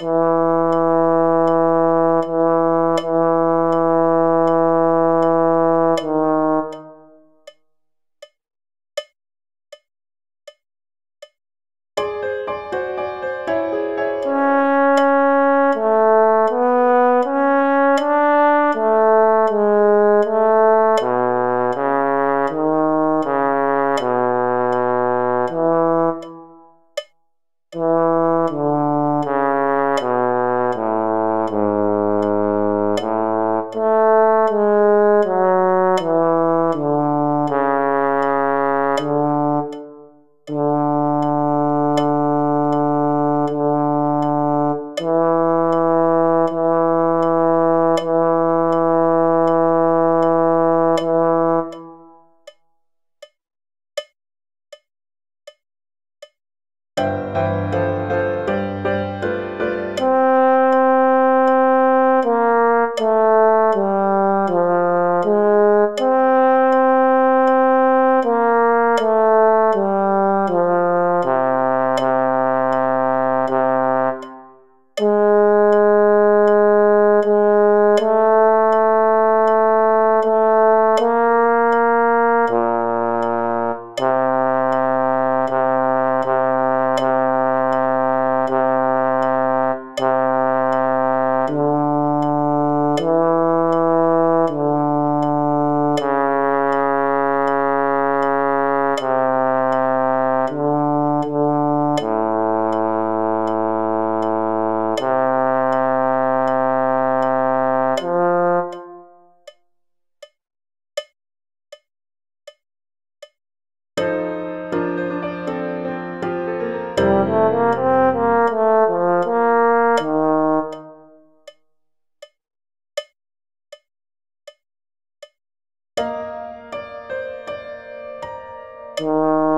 Thank Bye. Música